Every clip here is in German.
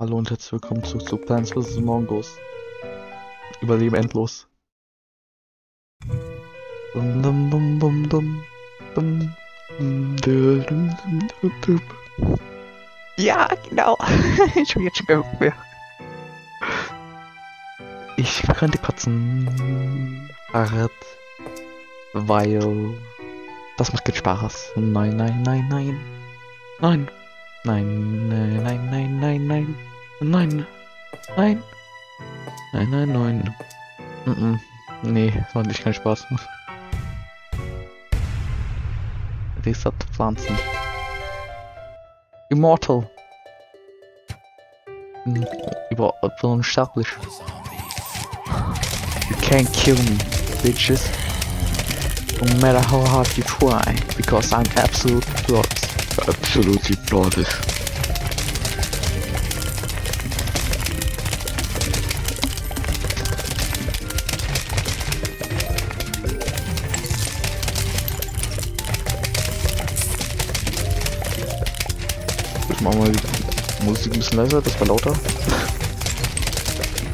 Hallo und herzlich willkommen zurück zu Plants vs. Mongos. Überleben endlos. Ja, genau. ich bin jetzt schon mehr. Ich könnte kotzen. Hart. Weil. Das macht keinen Spaß. Nein, nein, nein, nein. Nein. Nein, nein, nein, nein, nein nein. Nein. Nein. Nein, nein. Mm -mm. Nee, war nicht kein Spaß. Reset Pflanzen. Immortal. Über unsterblich. You can't kill me, bitches. No matter how hard you try, because I'm absolute flawless. Absolutely flawless. Ich mach mal die Musik ein bisschen leiser, das war lauter.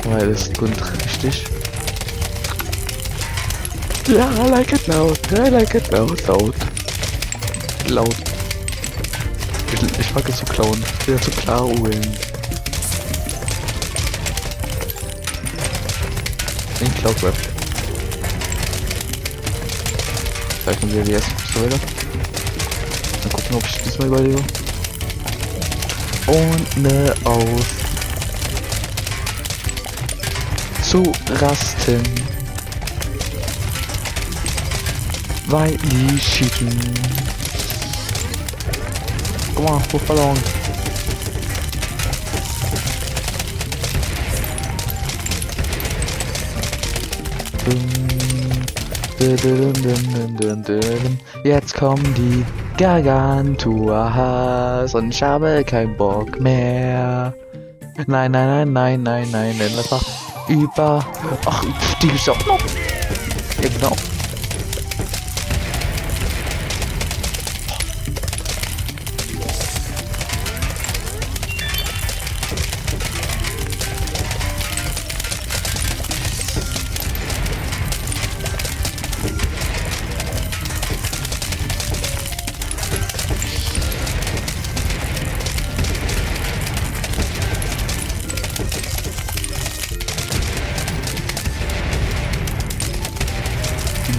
Weil es klingt richtig. Ja, I like it loud. I like it loud. Laut. Laut. Ich, ich mag es zu klauen. Ja, zu klauen. In Cloud Rap. Zeichnen wir es so weiter. Mal gucken, ob ich diesmal überlebe. Und ne aus. Zu rasten. Weil die schicken. Guck mal, verloren. Jetzt kommen die Gargantuas und ich habe keinen Bock mehr. Nein, nein, nein, nein, nein, nein, nein, einfach über. Ach, die gibt's auch noch. Ja, genau.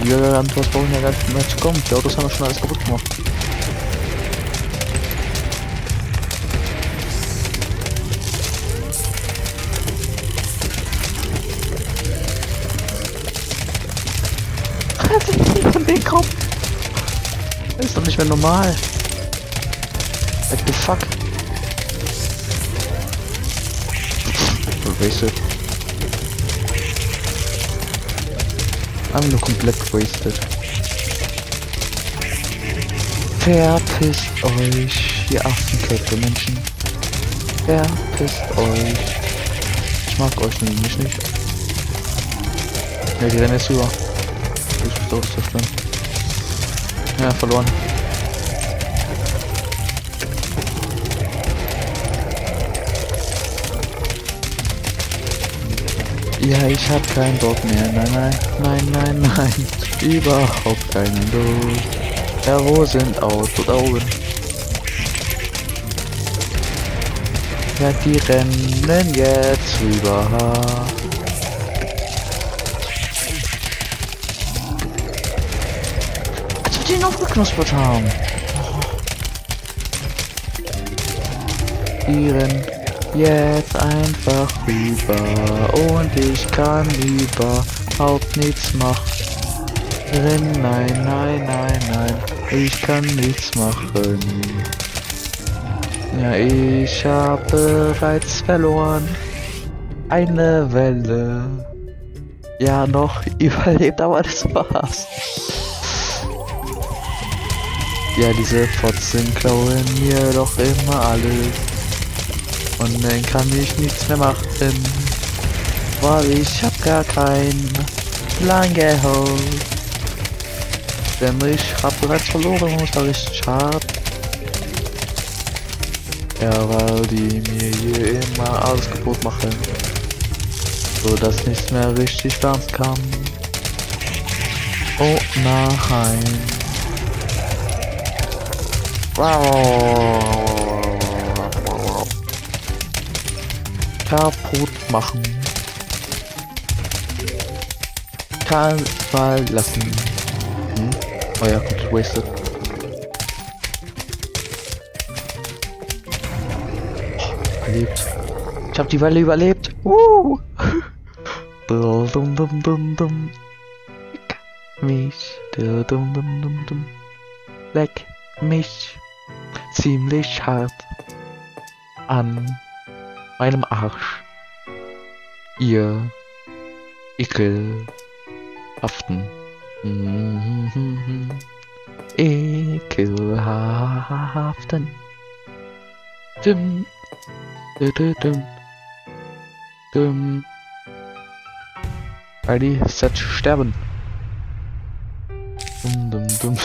Die Gigantos brauchen ja gar nicht mehr zu kommen. Die Autos haben ja schon alles kaputt gemacht. Von den kommen. Das ist doch nicht mehr normal. What the fuck? Wasted. Einfach nur komplett wasted. Verpisst euch, ihr Affenköpfe Menschen. Verpisst euch. Ich mag euch nämlich nicht. Ja, die rennen jetzt über. Ich muss Autos zerstören. Ja, verloren. Ja, ich hab keinen Bock mehr. Nein, nein, nein, nein, nein. Überhaupt keinen Lust. Ja, wo sind Autos? Da oben. Ja, die rennen jetzt rüber. Als ob die ihn aufgeknuspert haben. Die rennen jetzt einfach rüber und ich kann überhaupt nichts machen. Nein, nein, nein, nein, ich kann nichts machen. Ja, ich habe bereits verloren. Eine Welle. Ja, noch überlebt, aber das war's. Ja, diese Fotzen klauen mir doch immer alles. Und dann kann ich nichts mehr machen. Weil ich hab gar kein Langehold. Denn ich hab bereits verloren, was war richtig hart. Ja, weil die mir hier immer alles kaputt machen. So dass nichts mehr richtig tanzen kann. Oh nein. Kaputt machen. Kann verlassen. Hm? Oh ja, gut, wasted. überlebt. Ich habe die Welle überlebt. Uh. Dum. Mich. Dum. Leck mich ziemlich hart an meinem Arsch. Ihr ekelhaften. Ekelhaften. Dum, dum, dum. Ready, set, sterben. Dum, dum, dum.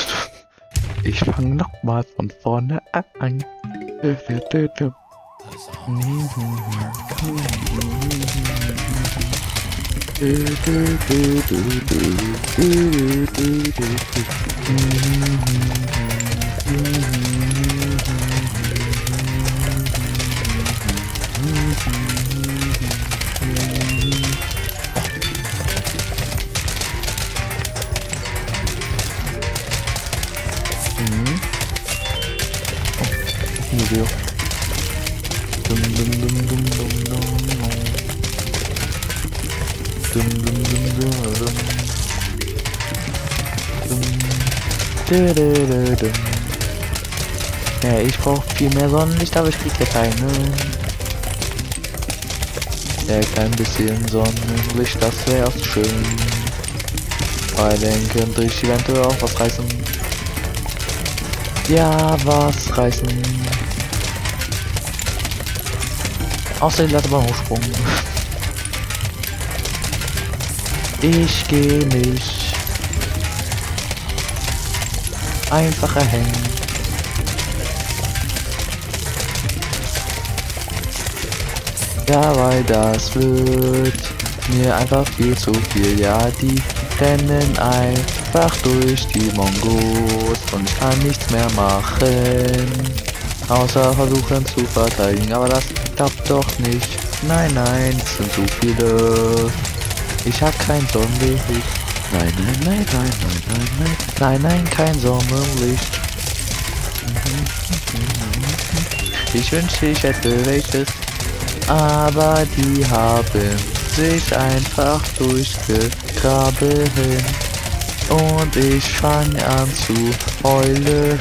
Ich fange nochmal von vorne an. Dum dum dum 음. 어, 누구요? Ja, ich brauche viel mehr Sonnenlicht, aber ich krieg ja keine. Ja, kein bisschen Sonnenlicht, das wäre schön. Weil dann könnte ich eventuell auch was reißen. Ja, was reißen. Außer die Latte Hochsprung. Ich gehe mich einfach erhängen. Ja, weil das wird mir einfach viel zu viel. Ja, die rennen einfach durch die Mongos und ich kann nichts mehr machen. Außer versuchen zu verteidigen, aber das klappt doch nicht. Nein, nein, es sind so viele. Ich hab kein Sonnenlicht. Nein, nein, nein, nein, nein, nein, nein. Nein, nein, kein Sonnenlicht. Ich wünschte, ich hätte welches. Aber die haben sich einfach durchgegraben. Und ich fang an zu heulen.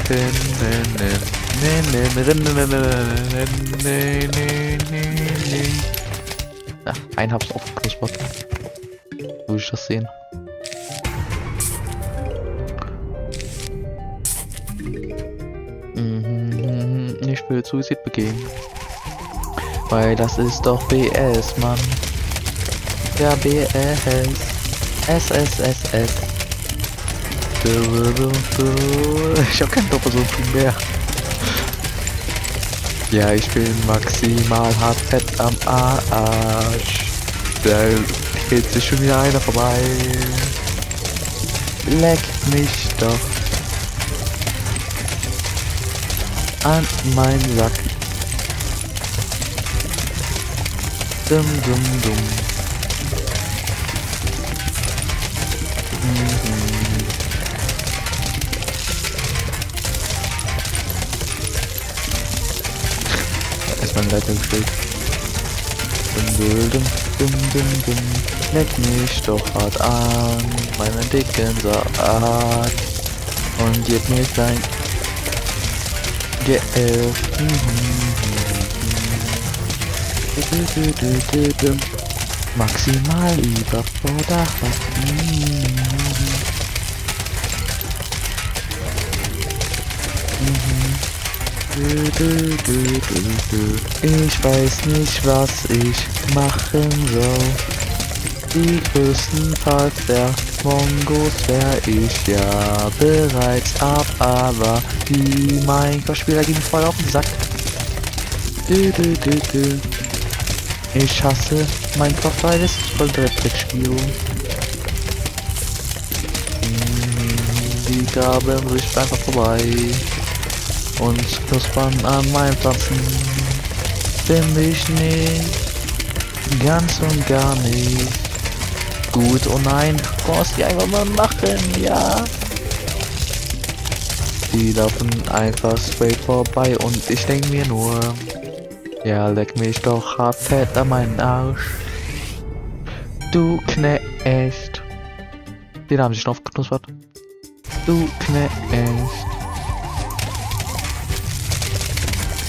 Ja, ein hab's aufgeknuspert. Wo ich das sehen? Mhm, ich will Suizid begehen. Weil das ist doch BS, Mann. Ja, BS. SSSS. Ich hab keinen Doppelsumpf mehr. Ja, ich bin maximal hart fett am Arsch. Da geht sich schon wieder einer vorbei. Leck mich doch an meinen Sack. Dum dum dum. Mhm. Dum. Leck mich doch hart an, meinen dicken Saat. Und gib mir dein Geld. Maximal überfordert. Ich weiß nicht, was ich machen soll. Die größtenteils der Mongos wär ich ja bereits ab, aber die Minecraft-Spieler gehen voll auf den Sack. Ich hasse Minecraft, weil es voll Dreckspiel. Die Gabeln riecht einfach vorbei. Und knuspern an meinen Pflanzen. Finde ich nicht. Ganz und gar nicht. Gut, oh nein. Brauchst die einfach mal machen, ja. Die laufen einfach straight vorbei und ich denke mir nur, ja, leck mich doch hart fett an meinen Arsch. Du Knecht. Den haben sie schon aufgeknuspert. Du Knecht.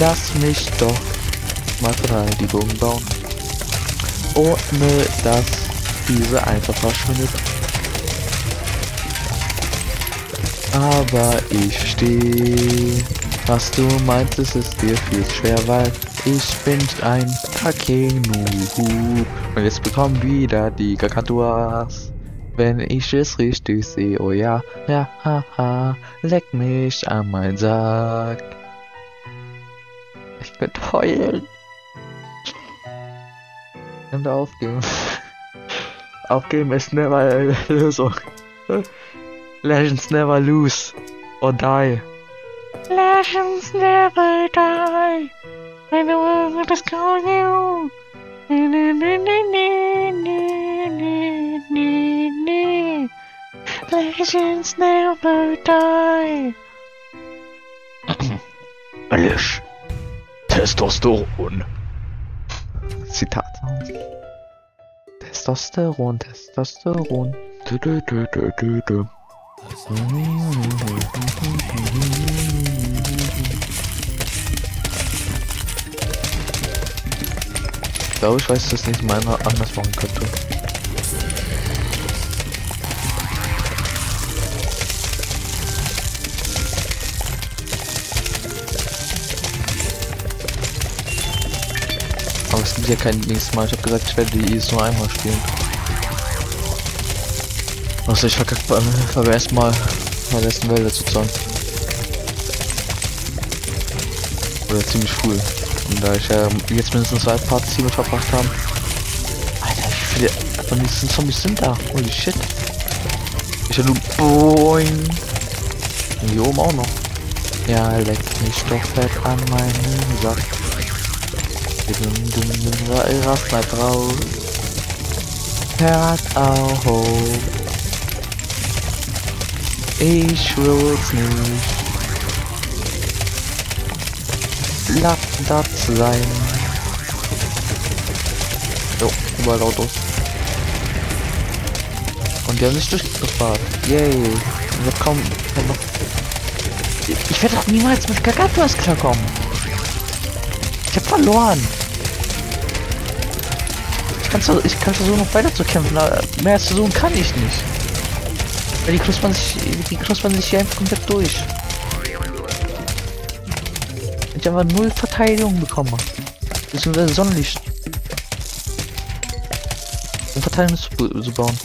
Lass mich doch mal Verteidigung bauen. Ohne dass diese einfach verschwindet. Aber ich verstehe, was du meinst, es ist dir viel schwer, weil ich bin ein Kakenu. Und jetzt bekommen wieder die Kakatuas. Wenn ich es richtig sehe, oh ja, ja, haha, leck mich an meinen Sack. Ich könnte heulen. Und aufgeben. aufgeben ist never eine Lösung. Legends never lose or die. Legends never die. I know what is calling you. Legends never die. Alish. Testosteron. Zitat. Testosteron, Testosteron. Du, du, du. Ich glaube, ich weiß, dass das nicht mal anders machen könnte. Ja kein nächstes Mal. Ich habe gesagt, ich werde die IS nur einmal spielen. Also ich verkackt beim, beim ersten Mal bei der ersten Welle zu zocken. Oder ziemlich cool. Und da ich ja jetzt mindestens zwei Parts hier mit verbracht habe. Alter, wie viele diesen Zombies sind da? Holy shit. Ich hab nur Boing. Und hier oben auch noch. Ja, leck mich doch fett an meinen Sack. Rast mal drauf. Hört auf. Ich will's nicht. Lass das sein. Jo, überall Autos. Und die haben sich durchgefahren. Yay. Ich hab kaum ich werde doch niemals mit Gagatuas klarkommen. Ich hab verloren. Ich kann, ich kann versuchen noch weiter zu kämpfen, aber mehr als versuchen kann ich nicht. Weil die knuspern sich, die knuspern sich hier einfach komplett durch. Ich einfach null Verteidigung bekommen. Beziehungsweise Sonnenlicht. Um Verteidigung zu, zu bauen.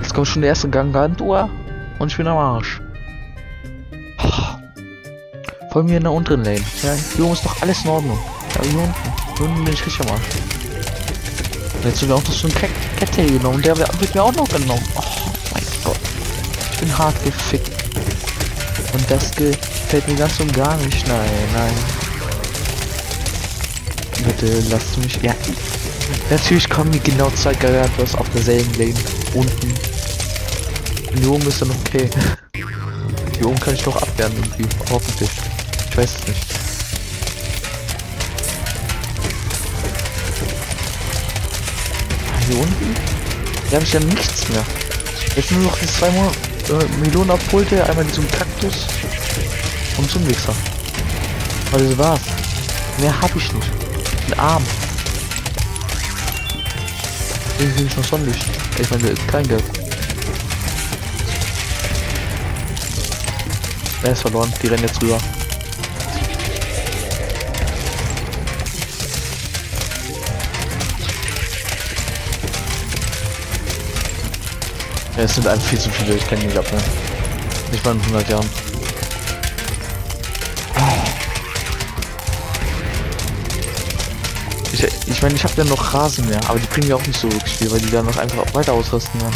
Jetzt kommt schon der erste Gangantua und ich bin am Arsch. Vor hier in der unteren Lane. Ja, hier oben ist doch alles in Ordnung. Ja, hier unten. Hier unten bin ich richtig am Arsch. Jetzt wird auch noch so ein Kette genommen. Der wird mir auch noch genommen. Oh mein Gott. Ich bin hart gefickt. Und das gefällt mir ganz und gar nicht. Nein, nein. Bitte lasst mich. Ja. Natürlich kommen mir genau zwei Garados auf derselben Lane. Unten. Und hier oben ist dann okay. Hier oben kann ich doch abwehren irgendwie. Hoffentlich. Ich weiß es nicht. Hier unten? Hier habe ich ja nichts mehr. Jetzt nur noch die zwei äh, Melonen abholte, einmal diesen Kaktus und zum Wichser. Aber das war's. Mehr habe ich nicht. Ein Arm. Irgendwie ist noch Sonnenlicht. Ich meine, kein Geld. Er ist verloren, die rennen jetzt rüber. Ja, es sind einfach viel zu viele, ich kenne die ab, ne? Nicht mal in 100 Jahren. Ich meine, ich, mein, ich habe ja noch Rasen mehr, aber die kriegen ja auch nicht so wirklich viel, weil die dann noch einfach weiter ausrasten. Ne?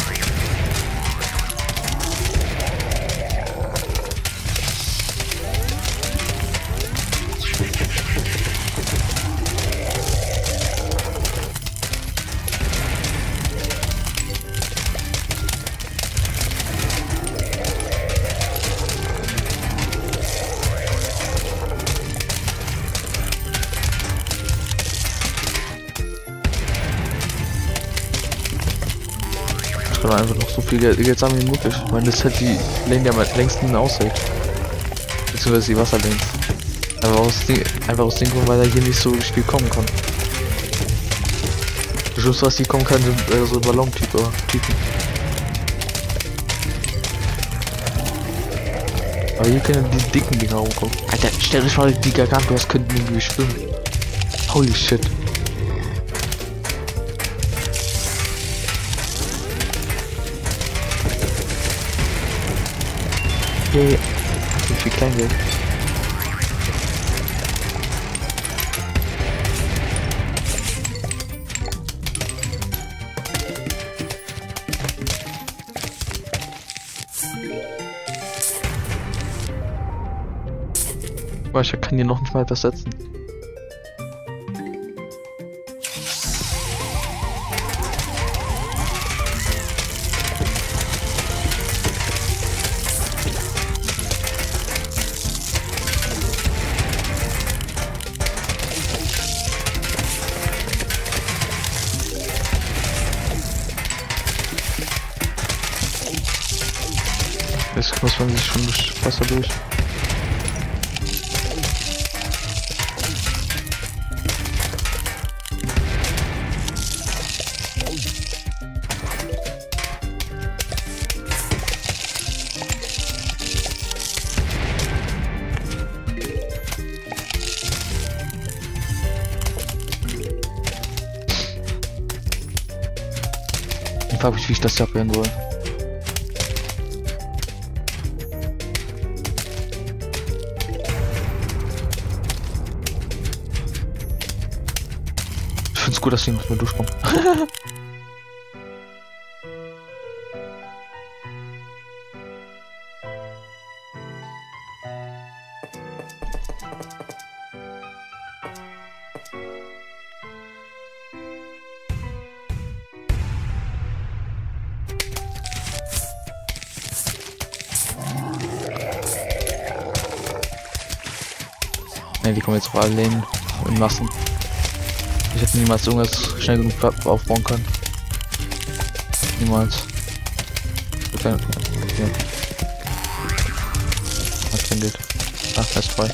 So viel Geld, Geld sammeln wie möglich. Ich meine, das ist halt die Lane, die am längsten aushält. Beziehungsweise die Wasserlanes. Einfach aus, Ding, einfach aus dem Grund, weil er hier nicht so viel kommen kann. Das Schlimmste, was die kommen kann, sind äh, so Ballon-Typen. Typen. Aber hier können die dicken Dinger rumkommen. Alter, stell dich mal die Gargantuas könnten irgendwie schwimmen. Holy shit. Okay. Wie viel Kleingeld? Boah, ich kann hier noch nicht mal etwas setzen. Jetzt muss man sich schon durch Wasser durch. Ich frage mich, find's gut, dass die nicht mehr durchkommen. Die kommen jetzt vor alle in, in Massen. Ich hätte niemals irgendwas schnell genug aufbauen können. Niemals. Keine, ja. Kein Geld. Ach, er ist frei.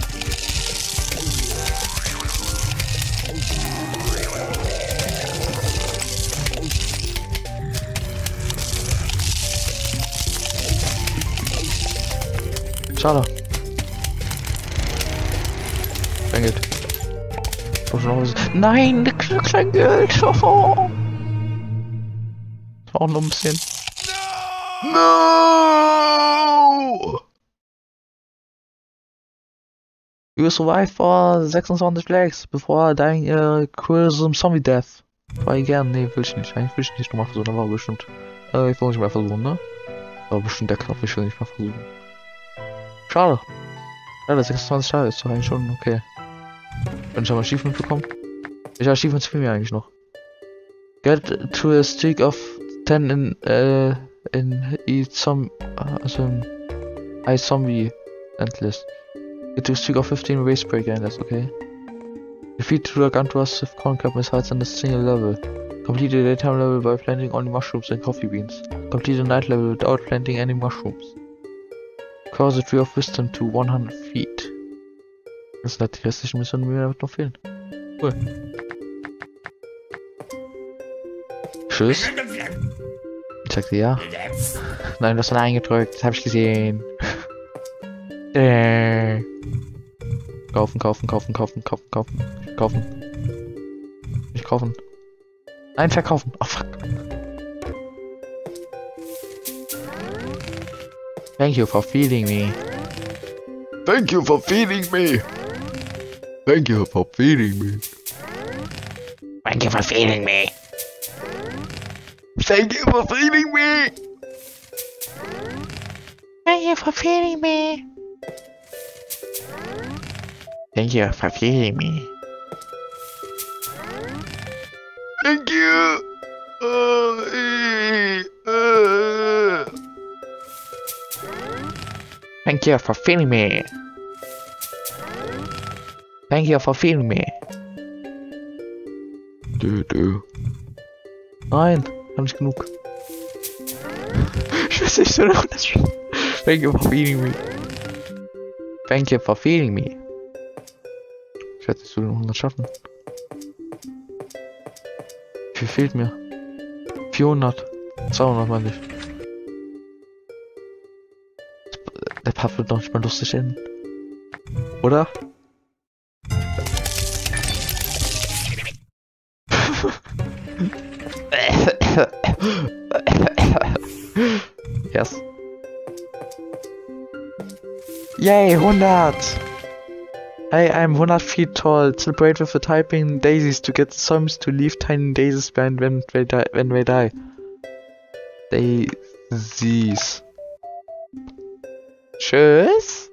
Schade. Was. Nein, ne Kleingeld. Oh. Auch nur ein bisschen. No! You survived for 26 Legs before dying a gruesome zombie death. Try again. Nee, will ich nicht. Eigentlich will ich nicht nochmal versuchen, aber bestimmt. Äh, ich will nicht mehr versuchen, ne? Aber bestimmt der Knopf, ich will nicht mehr versuchen. Schade. Das 26 Tage ist doch eigentlich schon okay. Wenn ich aber Achievement bekommen. Welche Achievements fehlen mir eigentlich noch? Get to a streak of 10 in, äh, in e Zombie, äh, also in I Zombie Endlist. Get to a streak of 15 Race Break Endlist, okay. Defeat two Gargantuas with corn cup missiles on a single level. Complete the daytime level by planting only mushrooms and coffee beans. Complete the night level without planting any mushrooms. Cause a tree of wisdom to 100 feet. Das sind die restlichen Missionen, die mir damit noch fehlen. Cool. Tschüss. Ich sagte ja. Nein, du hast dann eingedrückt. Das habe ich gesehen. äh. Kaufen, kaufen, kaufen, kaufen, kaufen, kaufen, kaufen. Nicht kaufen. Nein, verkaufen. Oh fuck. Thank you for feeding me. Thank you for feeding me. Thank you for feeding me. Thank you for feeding me. Thank you for feeding me. Thank you for feeding me. Thank you for feeding me. Thank you. Uh, eh, uh. Thank you for feeding me. Thank you for feeding me. Du, du. Nein, hab nicht genug. Ich weiß nicht so noch das Thank you for feeding me. Thank you for feeding me. Ich werde es zu den 100 schaffen. Wie viel fehlt mir? 400. 200 meine ich. Der Part wird noch nicht mal lustig enden. Oder? Yay, 100! Hey, I'm 100 feet tall. Celebrate with the typing daisies to get the to leave tiny daisies behind when they die. When they die. Daisies. Tschüss.